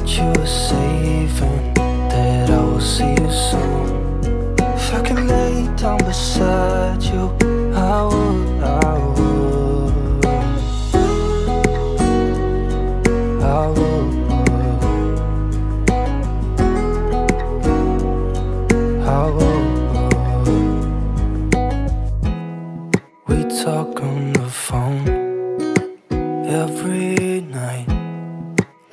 That you safe and that I will see you soon. If I could lay down beside you, I would, I would. I would. I would. We talk on the phone every.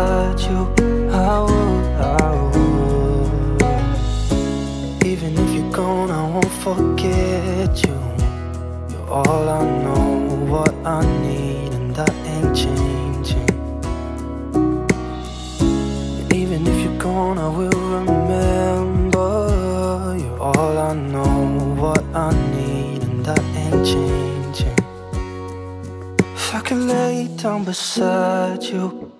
beside you, I would, I would. Even if you're gone, I won't forget you. You're all I know, what I need, and that ain't changing. And even if you're gone, I will remember. You're all I know, what I need, and that ain't changing. If I could lay down beside you,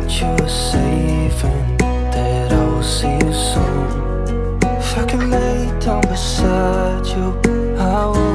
what you were saving That I will see you soon. If I can lay down beside you I will